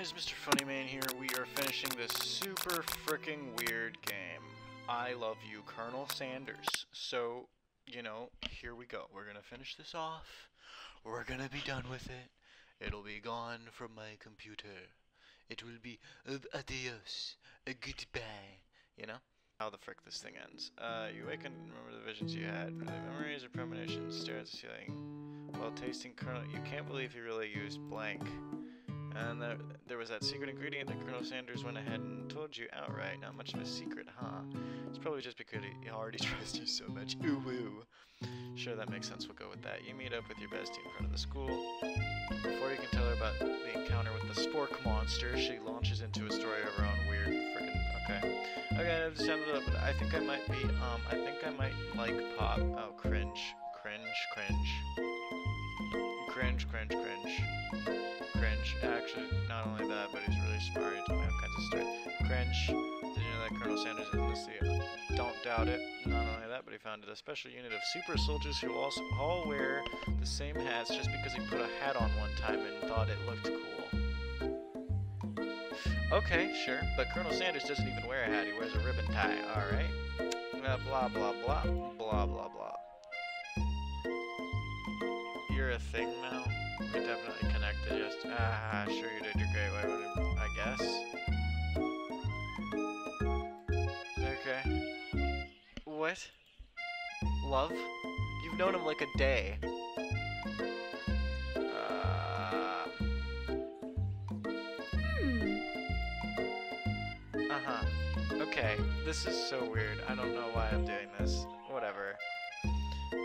guys, Mr. Funnyman here. We are finishing this super freaking weird game. I love you, Colonel Sanders. So, you know, here we go. We're gonna finish this off. We're gonna be done with it. It'll be gone from my computer. It will be uh, adios, a goodbye. You know? How the frick this thing ends. Uh, you awaken, remember the visions you had. Relay memories or premonitions. Stare at the ceiling. While tasting Colonel, you can't believe he really used blank. And there, there was that secret ingredient that Colonel Sanders went ahead and told you outright. Not much of a secret, huh? It's probably just because he already trusts you so much. Ooh woo. Sure, that makes sense. We'll go with that. You meet up with your bestie in front of the school. Before you can tell her about the encounter with the Spork monster, she launches into a story of her own weird freaking. Okay. Okay, I've sounded up, but I think I might be. Um, I think I might like pop. Oh, cringe, cringe, cringe, cringe, cringe, cringe cringe. Actually, not only that, but he's really smart. He told me all kinds of stories. Cringe. Did you know that Colonel Sanders is in the sea? Don't doubt it. Not only that, but he founded a special unit of super soldiers who also all wear the same hats just because he put a hat on one time and thought it looked cool. Okay, sure, but Colonel Sanders doesn't even wear a hat. He wears a ribbon tie. All right. Uh, blah blah blah blah blah blah. Thing now. We definitely connected. Just ah, sure you did. Would it, I guess. Okay. What? Love? You've known him like a day. Uh. Uh huh. Okay. This is so weird. I don't know why I'm doing this. Whatever.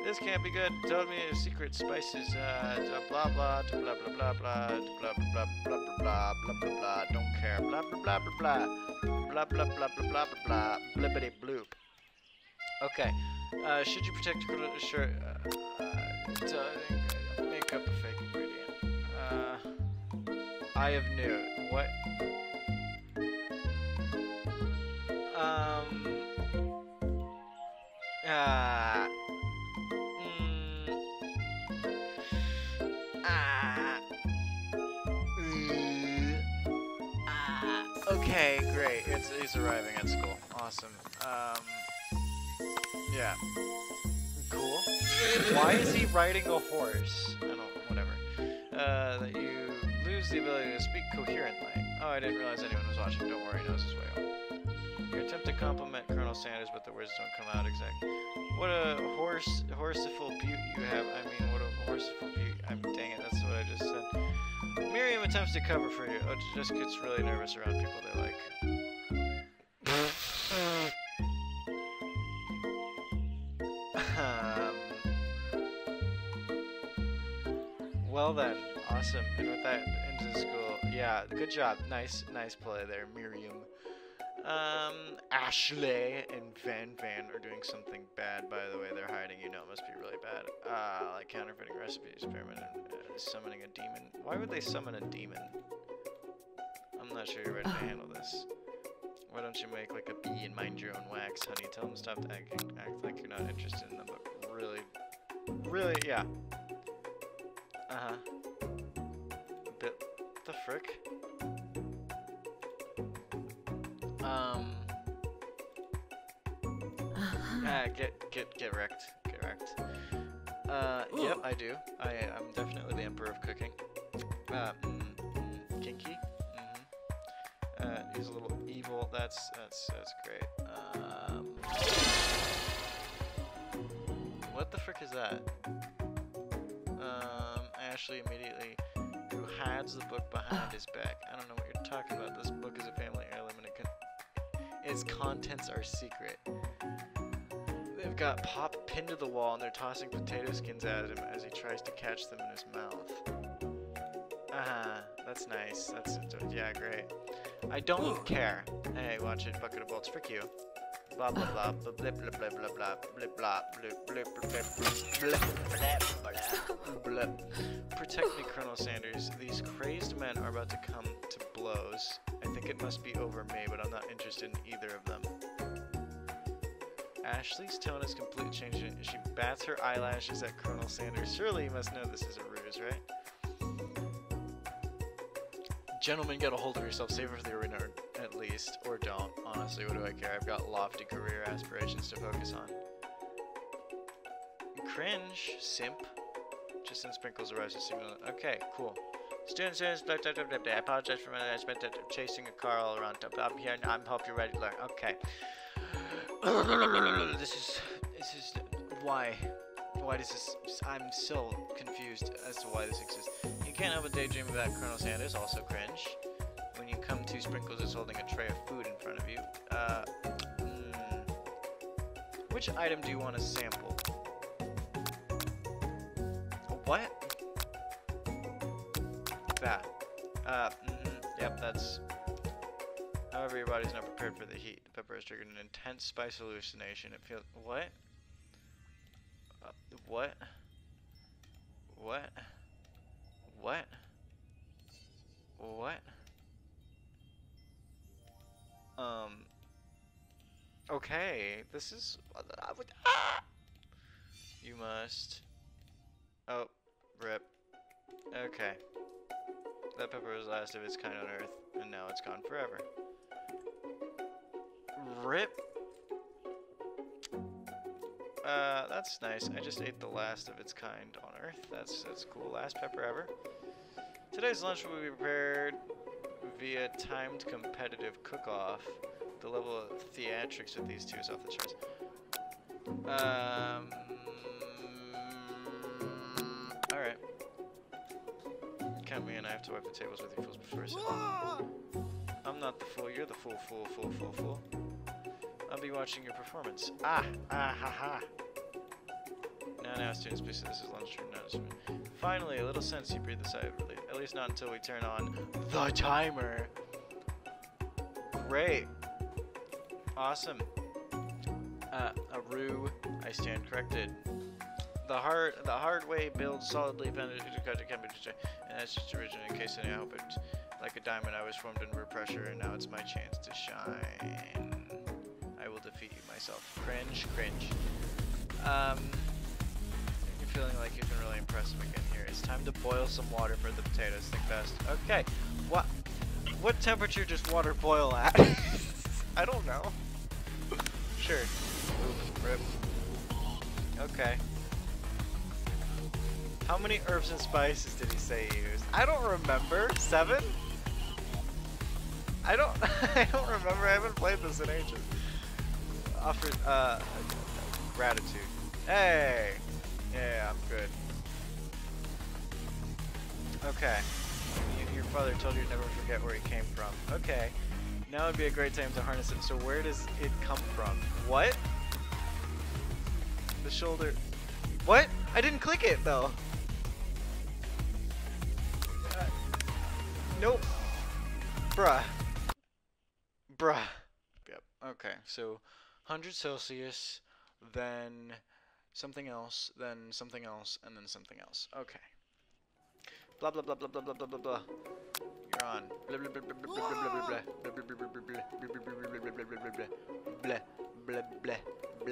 This can't be good. Told me a secret spices. Uh, blah blah blah blah blah blah blah blah blah blah blah blah blah blah. Don't care. Blah blah blah blah blah blah blah blah blah blah blah blah blippity bloop. Okay. Uh, should you protect your sure? Uh, uh, make up a fake ingredient. Uh, I have new. What? Um. Ah. Okay, great. It's he's arriving at school. Awesome. Um, yeah. Cool. Why is he riding a horse? I don't. Whatever. Uh, that you lose the ability to speak coherently. Oh, I didn't realize anyone was watching. Don't worry, he knows his way home. Attempt to compliment Colonel Sanders, but the words don't come out exactly. What a horse, horseful beaut you have. I mean, what a horseful beaut. I'm dang it. That's what I just said. Miriam attempts to cover for you. Oh, just gets really nervous around people they like. um, well then, awesome. And with that, into school. Yeah, good job. Nice, nice play there, Miriam. Um, Ashley and Van Van are doing something bad, by the way. They're hiding, you know it must be really bad. Uh, like counterfeiting recipes, experiment, and uh, summoning a demon. Why would they summon a demon? I'm not sure you're ready to handle this. Why don't you make like a bee and mind your own wax, honey? Tell them stop acting, act like you're not interested in them, but really, really, yeah. Uh-huh. The frick? Get get get wrecked. Get wrecked. Uh, yep, I do. I I'm definitely the emperor of cooking. Uh, mm, mm, kinky. Mm-hmm. Uh, he's a little evil. That's that's that's great. Um. What the frick is that? Um, Ashley immediately, who hides the book behind his back. I don't know what you're talking about. This book is a family heirloom and it can its contents are secret. They've got Pop pinned to the wall and they're tossing potato skins at him as he tries to catch them in his mouth. Ah, that's nice. That's yeah, great. I don't care. Hey, watch it, bucket of bolts. Frick you. Blah blah blah blah blah blah blah blah blah blah blah blah blah blah blah blah Protect me, Colonel Sanders. These crazed men are about to come to blows. I think it must be over me, but I'm not interested in either of them. Ashley's tone is completely changing. She bats her eyelashes at Colonel Sanders. Surely you must know this is a ruse, right? Gentlemen, get a hold of yourself. Save it for the arena, at least, or don't. Honestly, what do I care? I've got lofty career aspirations to focus on. Cringe, simp. Just send sprinkles arrives to signal. Okay, cool. Students, students, blah, blah. I apologize for my I spent chasing a car all around. I'm here now. I hope you're ready to learn. Okay. This is this is why why does this I'm so confused as to why this exists. You can't help but daydream about Colonel Sanders, also cringe. When you come to, Sprinkles is holding a tray of food in front of you. Uh, mm, which item do you want to sample? What? Has triggered an intense spice hallucination. It feels... What? Uh, what? What? What? What? Um... Okay, this is... I would, ah! You must... Oh, rip. Okay. That pepper was the last of its kind on Earth, and now it's gone forever. Rip. Uh, that's nice. I just ate the last of its kind on Earth. That's that's cool. Last pepper ever. Today's lunch will be prepared via timed competitive cook-off. The level of theatrics with these two is off the charts. Um. Alright. Count me in. I have to wipe the tables with you fools before I sit. I'm not the fool. You're the fool, fool, fool, fool, fool. I'll be watching your performance. Ah, ah, ha, ha. Now, now, students, please this is lunchtime. Notice me. Finally, a little sense you breathe a sigh of relief. At least not until we turn on the timer. Great. Awesome. Uh, Aru, I stand corrected. The hard, the hard way builds solidly temperature, and that's just original. In case any, hope it like a diamond. I was formed under pressure, and now it's my chance to shine. Defeat you myself. Cringe, cringe. Um, you're feeling like you can really impress him again here. It's time to boil some water for the potatoes. Think fast. Okay. What? What temperature does water boil at? I don't know. sure. Oof, rip. Okay. How many herbs and spices did he say he used? I don't remember. Seven? I don't I don't remember. I haven't played this in ages. Offer uh gratitude. Hey. Yeah, I'm good. Okay. You, your father told you to never forget where he came from. Okay. Now would be a great time to harness it. So where does it come from? What? The shoulder. What? I didn't click it though. Uh, nope. Bruh. Bruh. Yep. Okay. So 100 Celsius, then something else, then something else, and then something else. Okay. Blah blah blah blah blah blah blah blah blah. You're on. Blah blah blah blah blah blah blah blah blah blah blah blah blah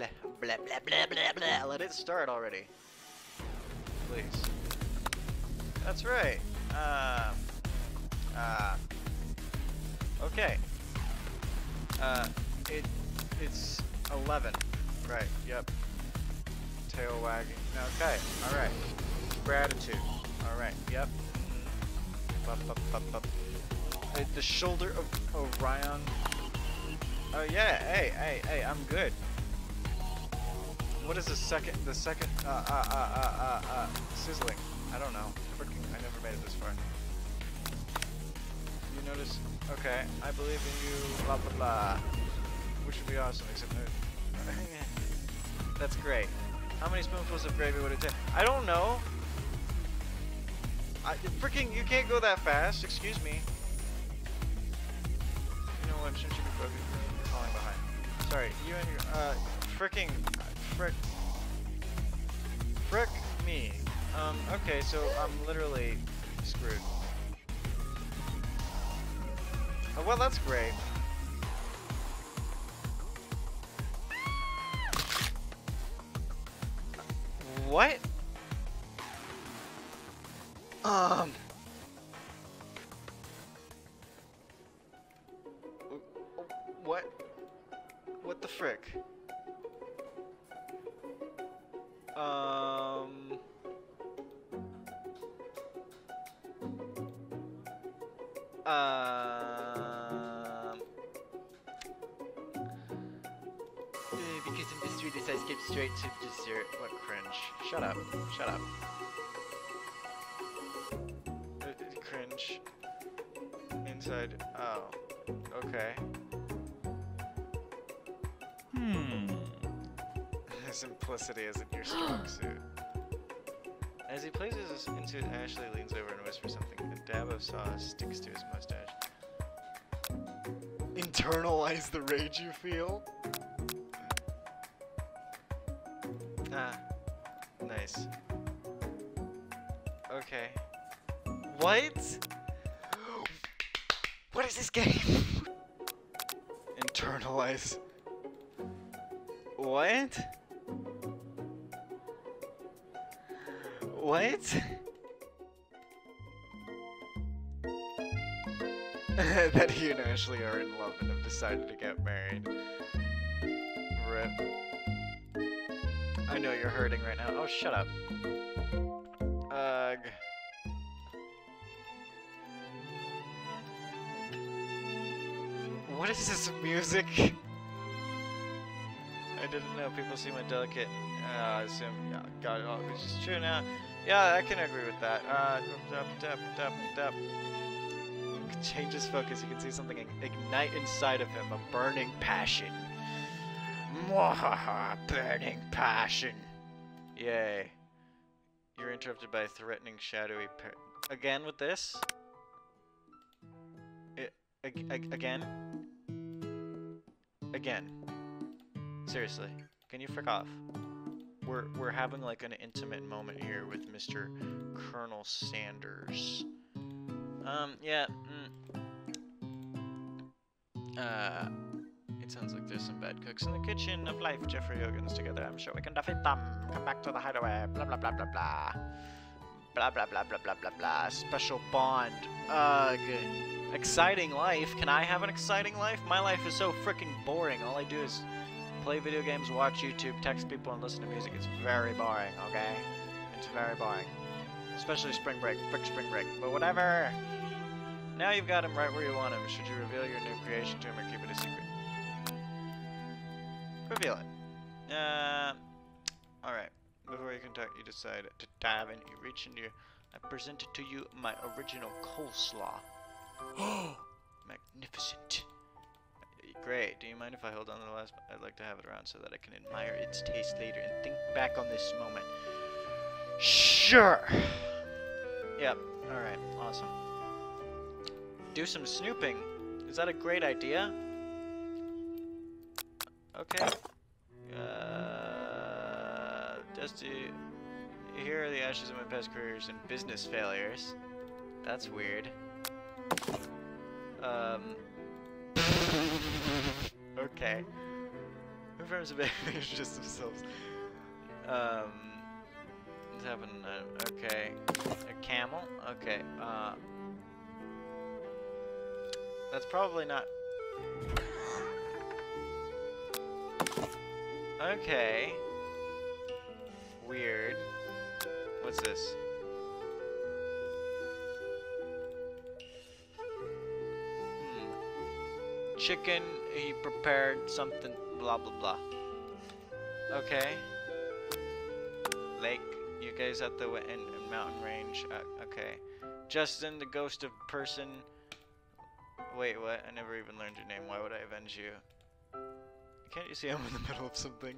blah blah blah blah blah. Let it start already, please. That's right. Um. Uh. Okay. Uh. It. It's 11. Right. Yep. Tail wagging. Okay. All right. Gratitude. Alright, yep. The shoulder of Orion. Oh yeah, hey, hey, hey, I'm good. What is the second, the second, uh, uh, uh, uh, uh, uh, sizzling? I don't know. Freaking, I never made it this far. You notice, okay, I believe in you, blah, blah, blah. Which would be awesome, except That's great. How many spoonfuls of gravy would it take? I don't know. I, freaking, you can't go that fast. Excuse me. You know what? Shouldn't you be falling behind. Sorry, you and your uh, freaking, frick, frick me. Um, okay, so I'm literally screwed. Oh, well, that's great. what? Um... What? What the frick? Um... Uh... because in this street I skip straight to dessert. What cringe? Shut up. Shut up. Uh, uh, cringe. Inside. Oh. Okay. Hmm. Simplicity isn't your strong suit. As he places his into it, Ashley leans over and whispers something. A dab of sauce sticks to his mustache. Internalize the rage you feel? What? What is this game? Internalize. What? What? that he and Ashley are in love and have decided to get married. Rip. I know you're hurting right now. Oh, shut up. Ugh. What is this music? I didn't know people see my delicate. Uh, assume. Yeah, got it all, which is true now. Yeah, I can agree with that. Uh, dup, dup, dup, dup. Changes focus. You can see something ignite inside of him. A burning passion. Mwahaha, burning passion. Yay. You're interrupted by a threatening, shadowy. again with this? It, ag ag again? Again. Seriously, can you frick off? We're we're having like an intimate moment here with Mr. Colonel Sanders. Um, yeah. Mm. Uh, it sounds like there's some bad cooks in the kitchen of life. Jeffrey Hogan's together. I'm sure we can defeat them. Come back to the hideaway. Blah blah blah blah blah. Blah blah blah blah blah blah blah. Special bond. Ugh. Exciting life. Can I have an exciting life? My life is so freaking boring. All I do is play video games, watch YouTube, text people, and listen to music. It's very boring, okay? It's very boring. Especially spring break. Frick spring break. But whatever. Now you've got him right where you want him. Should you reveal your new creation to him or keep it a secret? Reveal it. Uh, Alright. Before you can talk, you decide to dive in. You reach into your... I presented to you my original coleslaw. Oh, magnificent. Great. Do you mind if I hold on to the last? I'd like to have it around so that I can admire its taste later and think back on this moment. Sure. Yep. All right. Awesome. Do some snooping. Is that a great idea? Okay. Just to here are the ashes of my past careers and business failures. That's weird. Um. okay. Who frames a baby just themselves? Um. What's happening? Uh, okay. A camel? Okay. Uh. That's probably not. Okay. Weird. What's this? chicken, he prepared something, blah blah blah. Okay. Lake, you guys at the in, in mountain range. Uh, okay. Justin, the ghost of person. Wait, what? I never even learned your name. Why would I avenge you? Can't you see I'm in the middle of something?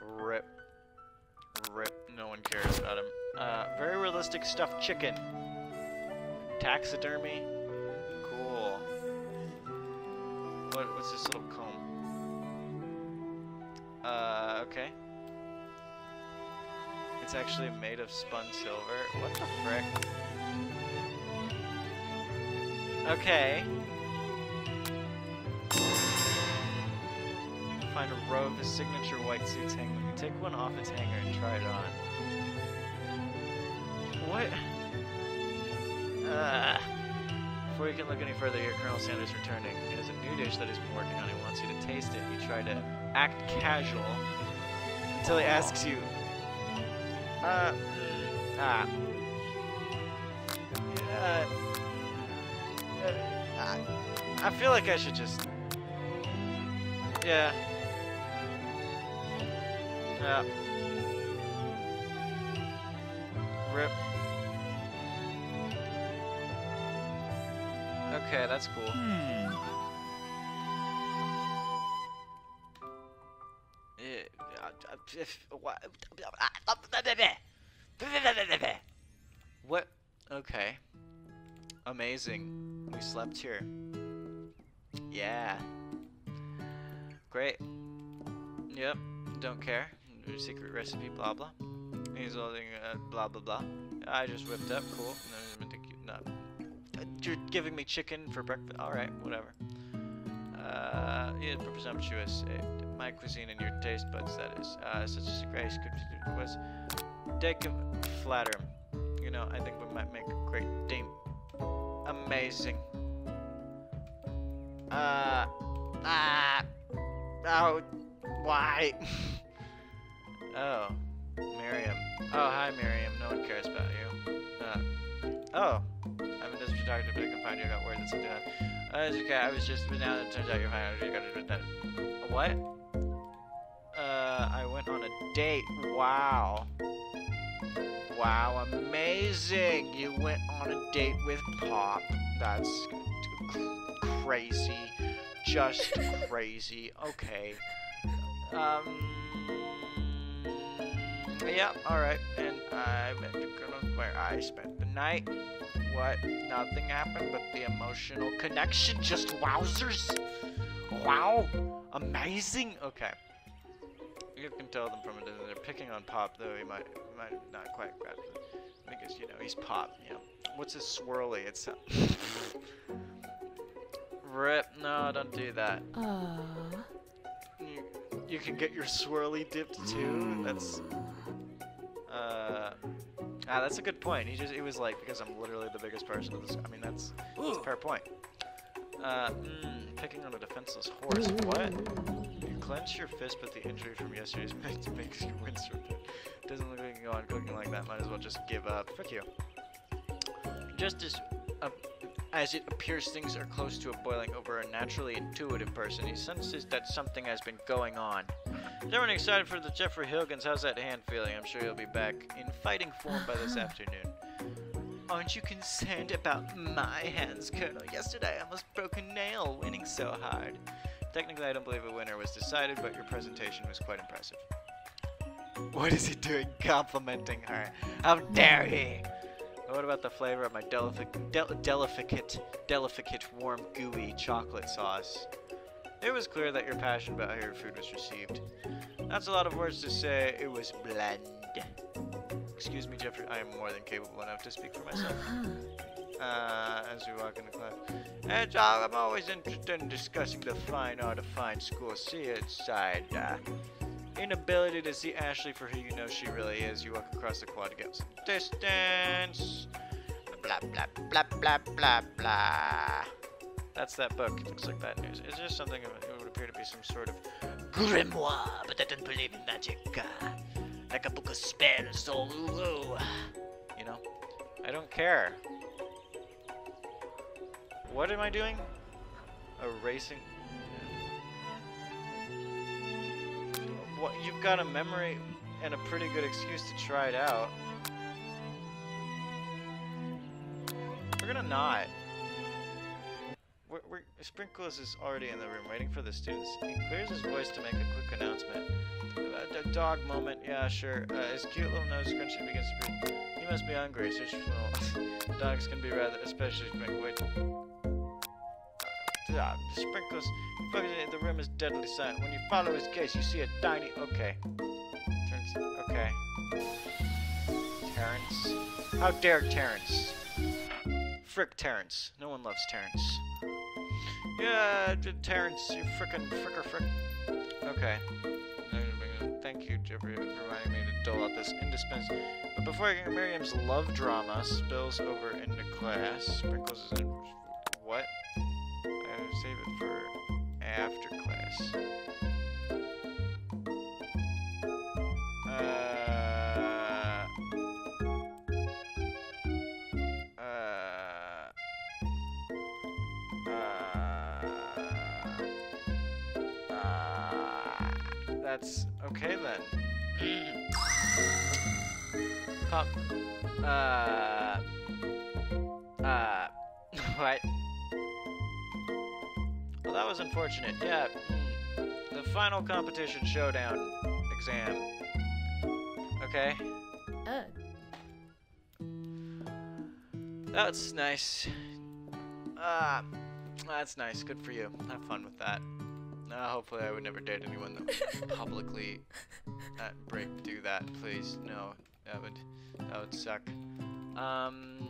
Rip. Rip. No one cares about him. Uh, very realistic stuffed chicken. Taxidermy. Cool. What, what's this little comb? Uh, okay. It's actually made of spun silver. What the frick? Okay. Find a row of his signature white suits hanging. Take one off its hanger and try it on. What? Uh, Before you can look any further, your Colonel Sanders returning. He has a new dish that he's been working on. He wants you to taste it. You try to act casual until he asks you, uh, mm, ah, uh, uh, I, I feel like I should just, yeah, yeah, rip. Okay, that's cool. Hmm. What? Okay. Amazing. We slept here. Yeah. Great. Yep. Don't care. Secret recipe, blah blah. He's holding uh, blah blah blah. I just whipped up. Cool. Uh, You're giving me chicken for breakfast. All right, whatever. Uh, yeah, presumptuous. Uh, my cuisine and your taste buds, that is. Uh, such a grace could was. Take him, flatter him. You know, I think we might make a great team. Amazing. Uh, ah, oh, why? oh, Miriam. Oh, hi, Miriam. No one cares about you. Uh, oh, I'm a desperate doctor, but I can find you. I got word that something happened. Uh, it's okay. I was just, but now it turns out you're fine. You got to do What? Uh, I went on a date. Wow. Wow, amazing! You went on a date with Pop. That's crazy. Just crazy. Okay. Um. Yeah, alright. And I went to Colonel where I spent the night. What? Nothing happened but the emotional connection. Just wowzers! Wow! Amazing! Okay. You can tell them from it that they're picking on Pop, though he might might not quite grasp it. Because, you know, he's Pop, you know. What's his swirly? It's... Rip, no, don't do that. Aww. You, you can get your swirly dipped too? That's... Uh... Ah, that's a good point. He just, he was like, because I'm literally the biggest person this... I mean, that's, that's a fair point. Uh, mm, picking on a defenseless horse. What? You clench your fist, but the injury from yesterday's makes, makes you wince. Doesn't look like you can go on cooking like that. Might as well just give up. Fuck you. Just as, uh, as it appears things are close to a boiling over a naturally intuitive person, he senses that something has been going on. Everyone excited for the Jeffrey Hilgans? How's that hand feeling? I'm sure he'll be back in fighting form by this afternoon. Aren't you concerned about my hands, Colonel? Yesterday I almost broke a nail winning so hard. Technically, I don't believe a winner was decided, but your presentation was quite impressive. What is he doing complimenting her? How dare he? What about the flavor of my delific del delificate, delificate, warm, gooey chocolate sauce? It was clear that your passion about how your food was received. That's a lot of words to say. It was bland. Excuse me, Jeffrey. I am more than capable enough to speak for myself. Uh, as we walk into class. John, I'm always interested in discussing the fine art of fine school. See it side. Uh, inability to see Ashley for who you know she really is. You walk across the quad to get some distance. Blah, blah, blah, blah, blah, blah. That's that book. It looks like bad news. Is there something it would appear to be some sort of grimoire, but I don't believe in magic. Uh, like a book of spells, ooh, ooh. You know? I don't care. What am I doing? Erasing. What? You've got a memory and a pretty good excuse to try it out. We're gonna not. We're, we're, Sprinkles is already in the room waiting for the students. He clears his voice to make a quick announcement. A dog moment, yeah, sure. Uh, his cute little nose scrunching begins to breathe. He must be hungry, so well, dogs can be rather, especially. Wait. Uh, ah, Sprinkles, the room is deadly silent. When you follow his gaze, you see a tiny. Okay. Turns. Okay. Terrence. How dare Terrence? Frick Terrence. No one loves Terrence. Yeah, Terrence, you frickin' fricker frick. Okay. Thank you, Jeffrey, for reminding me to dole out this indispensable. But before I get Miriam's love drama spills over into class, Sprinkles is in save it for after class. Uh, okay then. Pop. Uh. Uh. what? Well, that was unfortunate. Yeah. mm, The final competition showdown exam. Okay. Uh, That's nice. Ah, that's nice. Good for you. Have fun with that. Uh, hopefully, I would never date anyone that would publicly uh, break do that. Please, no. That would that would suck. Um,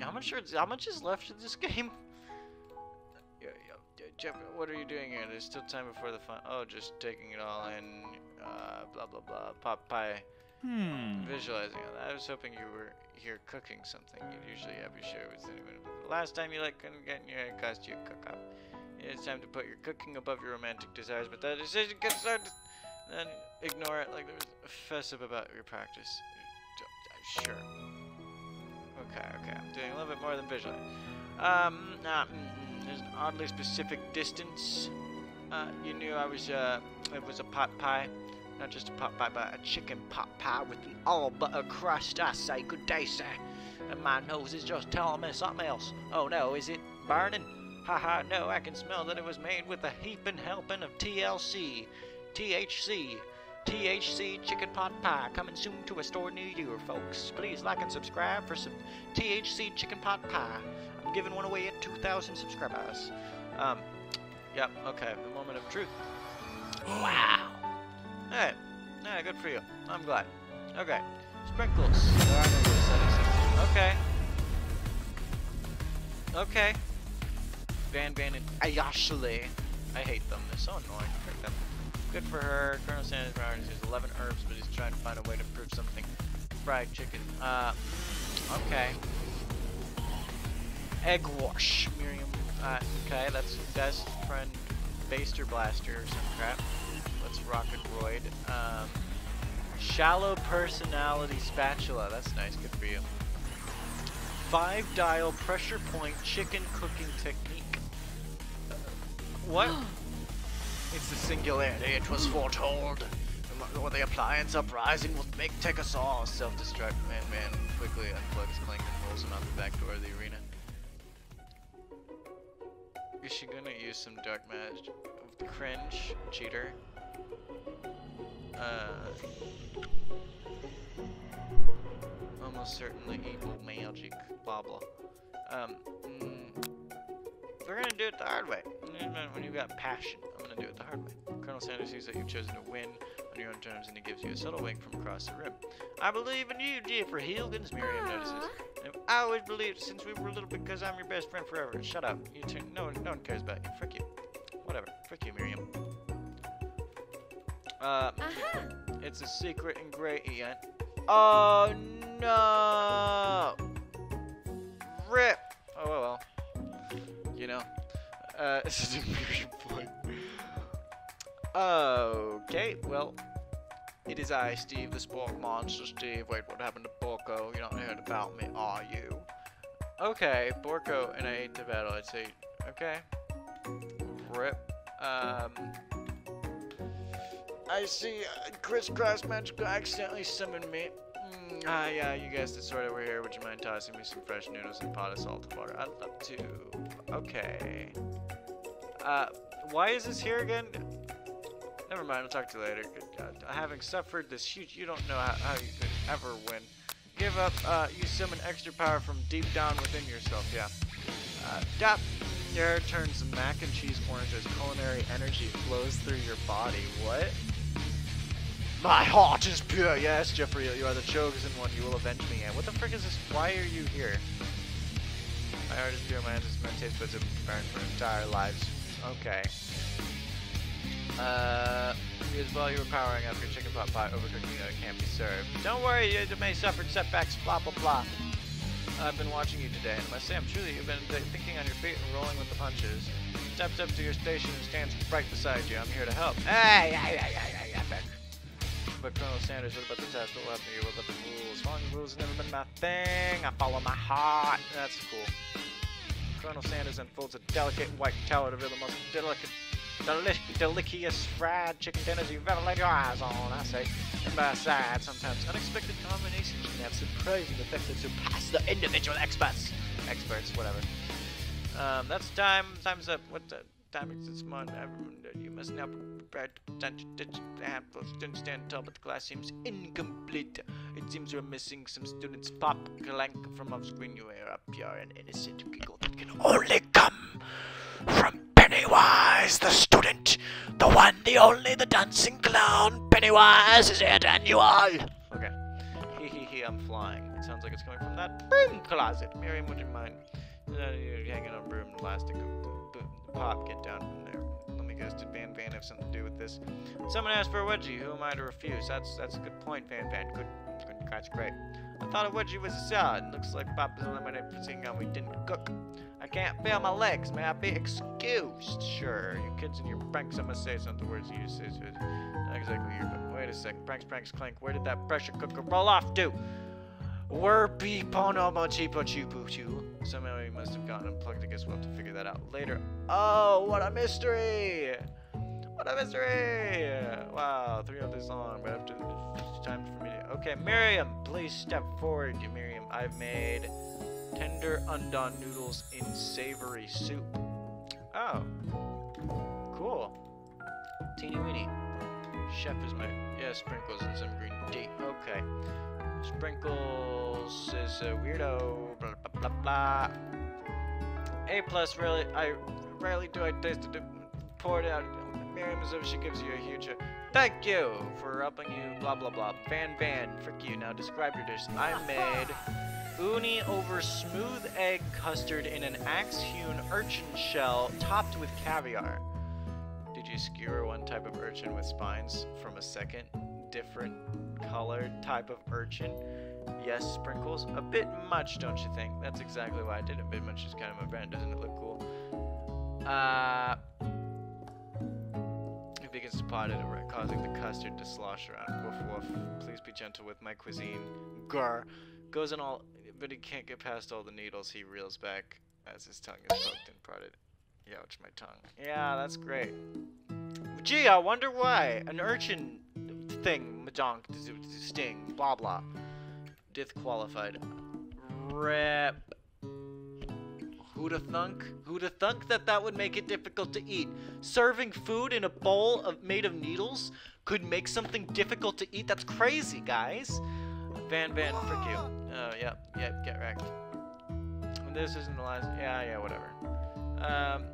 how much are, how much is left of this game? Yeah, yeah, yeah, Jeff, what are you doing here? There's still time before the fun. Oh, just taking it all in. Uh, blah blah blah. Pop pie. Hmm. Visualizing it. I was hoping you were here cooking something. You'd usually have your share with anyone. The last time you like couldn't get in your head cost you a cook up. It's time to put your cooking above your romantic desires, but that decision gets started. Then ignore it like there was a fuss up about your practice. Sure. Okay, okay. I'm doing a little bit more than visualize. Um, nah, mm, mm, there's an oddly specific distance. Uh, you knew I was, uh, it was a pot pie. Not just a pot pie, but a chicken pot pie with an all butter crust. I say, good day, sir. And my nose is just telling me something else. Oh no, is it burning? Haha, no, I can smell that it was made with a heaping helping of TLC, THC, THC chicken pot pie coming soon to a store near you, folks. Please like and subscribe for some THC chicken pot pie. I'm giving one away at 2,000 subscribers. Um, yep, okay, the moment of truth. Wow. Hey, yeah, good for you. I'm glad. Okay, sprinkles. Okay. Okay. Van Van and Ayashli. I hate them. They're so annoying. Them. Good for her. Colonel Sanders Brown uses 11 herbs, but he's trying to find a way to prove something. Fried chicken. Uh, okay. Egg wash. Miriam. Uh, okay, that's best friend Baster Blaster or some crap. Let's rock and roid. Um, shallow personality spatula. That's nice. Good for you. Five dial pressure point chicken cooking technique. What? it's the singularity. It was foretold. When the appliance uprising will make take us all. Self-destruct. Man, man quickly unplugs Clank and rolls him out the back door of the arena. Is she gonna use some dark magic? Cringe, cheater. Uh, almost certainly evil magic. Blah blah. Um, we're gonna do it the hard way. When you've got passion, I'm gonna do it the hard way. Colonel Sanders sees that you've chosen to win on your own terms, and he gives you a subtle wink from across the room. I believe in you, Jeffrey Hilgans. Miriam notices. I've always believed since we were little because I'm your best friend forever. Shut up. You turn. No one. No one cares about you. Frick you. Whatever. Frick you, Miriam. Uh, aha! it's a secret ingredient. Oh no! Rip. You know. Uh, this is a weird point. Okay. Well. It is I, Steve, the Spork Monster. Steve, wait, what happened to Borko? You don't heard about me, are you? Okay, Borko and I ate the battle. I'd say, okay. Rip. Um. I see uh, magical accidentally summoned me. Ah, yeah, you guys that sort of were here. Would you mind tossing me some fresh noodles and pot of salted water? I'd love to. Okay. Uh, why is this here again? Never mind, I'll talk to you later. Good God. Having suffered this huge, you don't know how, how you could ever win. Give up, uh, you summon extra power from deep down within yourself, yeah. Uh, Dap, hair turns mac and cheese orange as culinary energy flows through your body. What? My heart is pure. Yes, Jeffrey, you are the chosen one. You will avenge me. And what the frick is this? Why are you here? My heart is pure. My hands my taste buds have burned for entire lives. Okay. Uh, because while you were powering up your chicken pot pie, overcooking it can't be served. Don't worry, you may suffer setbacks. Blah blah blah. I've been watching you today, and I must say I'm truly you've been thinking on your feet and rolling with the punches. Steps up to your station and stands right beside you. I'm here to help. Hey, hey, hey, hey, hey. But Colonel Sanders, what about the test? What left me? What about the rules? Following the rules has never been my thing. I follow my heart. That's cool. Colonel Sanders unfolds a delicate white towel to reveal the most delicate, deli- delicious fried chicken dinners you've ever laid your eyes on. I say, and by side, sometimes unexpected combinations can have surprising effects that surpass the individual experts. Experts, whatever. Um, that's time. Time's up. What the this month? Everyone, you must now prepare to present your digital handfuls. Students stand tall, but the class seems incomplete. It seems we're missing some students. Pop clank from off screen. You hear a pure and innocent giggle that can only come from Pennywise, the student. The one, the only, the dancing clown. Pennywise is here, and you annual. Okay. Hee hee hee, I'm flying. It sounds like it's coming from that broom closet. Miriam, would you mind? Uh, you're hanging on broom, elastic. Pop, get down from there. Let me guess, did Van Van have something to do with this? Someone asked for a wedgie. Who am I to refuse? That's that's a good point, Van Van. Good, good, that's great. I thought a wedgie was a salad. Looks like Pop is eliminated for seeing how we didn't cook. I can't feel my legs. May I be excused? Sure. You kids and your pranks, I must say some of the words you is- Not exactly here, but wait a sec. Pranks, pranks, clank. Where did that pressure cooker roll off to? Werpy pono mochipo chupu chu. Somehow he must have gotten unplugged. I guess we'll have to figure that out later. Oh, what a mystery! What a mystery! Wow, three of this long, but after it's time for me to. Okay, Miriam, please step forward. Miriam, I've made tender undone noodles in savory soup. Oh, cool. Teeny weeny. Chef is my yeah sprinkles and some green tea. Okay. Sprinkles is a weirdo. Blah blah blah blah. A plus. Really, I rarely do I taste it. Pour it out. Miriam as if she gives you a huge. uh, Thank you for helping you. Blah blah blah. Van Van. Frick you. Now describe your dish. I made uni over smooth egg custard in an axe-hewn urchin shell topped with caviar. Did you skewer one type of urchin with spines from a second different colored type of urchin? Yes, sprinkles. A bit much, don't you think? That's exactly why I did it. A bit much is kind of my brand. Doesn't it look cool? Uh, it begins to pot it causing the custard to slosh around. Woof woof. Please be gentle with my cuisine. Grr. Goes in all, but he can't get past all the needles. He reels back as his tongue is poked and prodded. Ouch, my tongue. Yeah, that's great. Gee, I wonder why. An urchin thing, madonk, sting, blah blah. Dith qualified. Rep. Who'da thunk? Who'da thunk that that would make it difficult to eat? Serving food in a bowl of made of needles could make something difficult to eat? That's crazy, guys. Van Van, frick you. Oh, yep, yep, get wrecked. This isn't the last. Yeah, yeah, whatever. Um,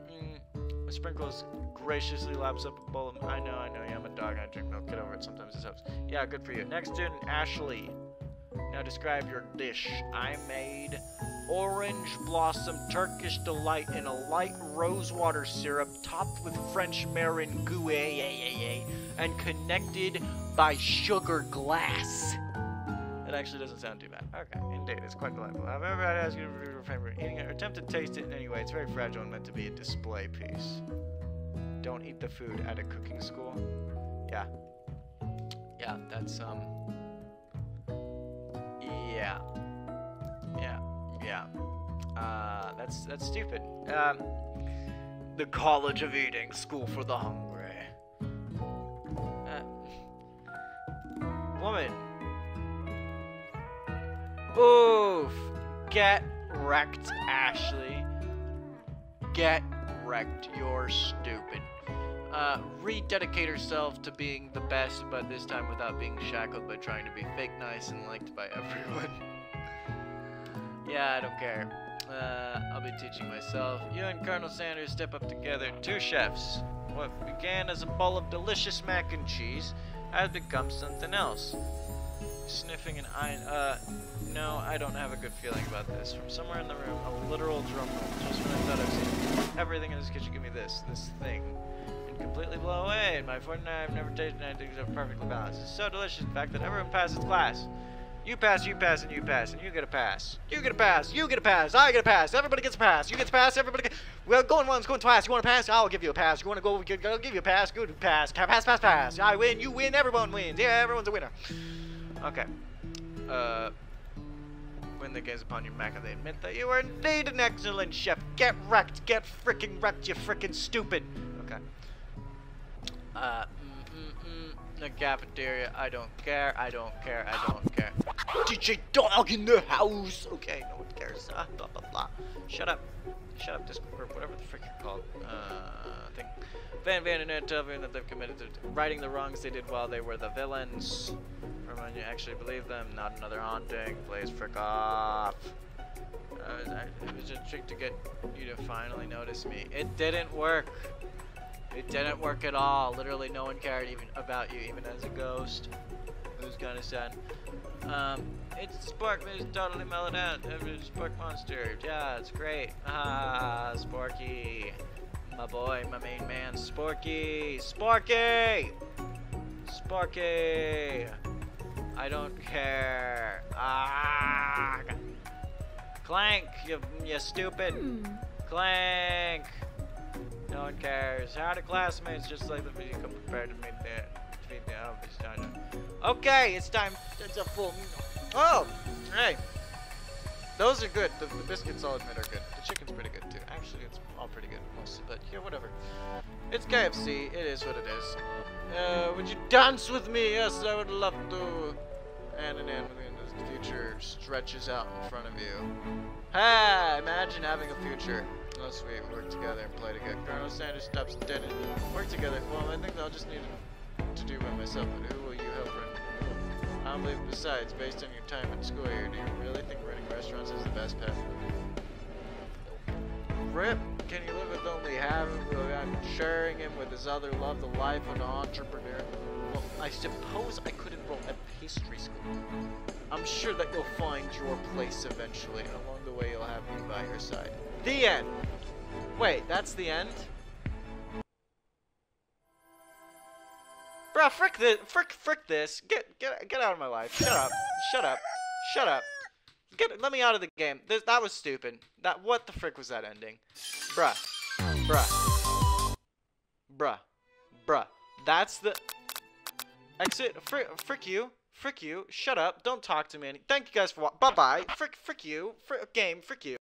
Sprinkles graciously laps up a bowl of. I know, I know, yeah, I'm a dog. I drink milk. Get over it. Sometimes it helps. Yeah, good for you. Next student, Ashley. Now describe your dish. I made orange blossom Turkish delight in a light rosewater syrup topped with French meringue and connected by sugar glass. Actually doesn't sound too bad. Okay, indeed, it's quite delightful. However, I'd ask you to refrain from eating it or attempt to taste it in any way. It's very fragile and meant to be a display piece. Don't eat the food at a cooking school. Yeah. Yeah, that's, um... Yeah. Yeah. Yeah. Uh, that's, that's stupid. Um... The College of Eating, School for the Hungry. Uh, woman, Oof. Get wrecked, Ashley. Get wrecked. You're stupid. Uh, rededicate herself to being the best, but this time without being shackled by trying to be fake nice and liked by everyone. yeah, I don't care. Uh, I'll be teaching myself. You and Colonel Sanders step up together. Two chefs. What began as a bowl of delicious mac and cheese has become something else sniffing an eye. Uh, no, I don't have a good feeling about this. From somewhere in the room, a literal drum roll. Just when I thought I'd seen everything in this kitchen, give me this, this thing, and completely blow away. In my 49, I've never tasted anything so perfectly balanced. It's so delicious, in fact, that everyone passes class. You pass, you pass, and you pass, and you get a pass. You get a pass, you get a pass, I get a pass, everybody gets a pass. You get a pass, everybody get... Well, going once, going twice. You want a pass? I'll give you a pass. You want to go, I'll give you a pass. Good pass. Pass, pass, pass. I win, you win, everyone wins. Yeah, everyone's a winner. Okay. Uh... When the gaze upon your Mecha, they admit that you are indeed an excellent chef. Get wrecked, get freaking wrecked, you freaking stupid. Okay. Uh, mm, mm, mm, the cafeteria, I don't care, I don't care, I don't care. DJ Dog in the house! Okay, no one cares. Ah, blah, blah, blah. Shut up. Shut up, Discord, whatever the frick you're called. Uh. Van Van and me that they've committed to righting the wrongs they did while they were the villains. Remind you actually believe them, not another haunting. Please frick off. I, it was a trick to get you to finally notice me. It didn't work. It didn't work at all. Literally, no one cared even about you, even as a ghost. It was kind of sad. Um, it's Spark. It's totally mellowed out. It's Spark Monster. Yeah, it's great. Ah, Sporky. My boy, my main man, Sporky. Sporky! Sporky! I don't care. Ah! Clank, you, you stupid. Clank! No one cares. How do classmates just like the video come prepared to meet the, to meet the obvious time? Okay, it's time. It's a full. Meal. Oh! Hey! Those are good. The, the biscuits, I'll admit, are good. The chicken's pretty good. Actually, it's all pretty good, mostly. But, yeah, whatever. It's KFC. It is what it is. Uh, would you dance with me? Yes, I would love to. And and and the future stretches out in front of you. Hey, imagine having a future. Unless we work together and play together. Colonel Sanders stops dead and work together. Well, I think I'll just need to do by myself. But who will you help run? I believe. Besides, based on your time at school here, do you really think running restaurants is the best path? Rip, can you live with only of what I'm sharing him with his other love, the life of an entrepreneur? Well, I suppose I could enroll at pastry school. I'm sure that you'll find your place eventually, and along the way you'll have me by your side. The end! Wait, that's the end? Bruh, frick this, frick, frick this. Get, get, get out of my life. Shut up. Shut up. Shut up. Get, let me out of the game. That was stupid. That, what the frick was that ending? Bruh. Bruh. Bruh. Bruh. That's the... Exit. Frick, frick you. Frick you. Shut up. Don't talk to me. Any Thank you guys for watching. Bye-bye. Frick, frick you. Frick, game. Frick you.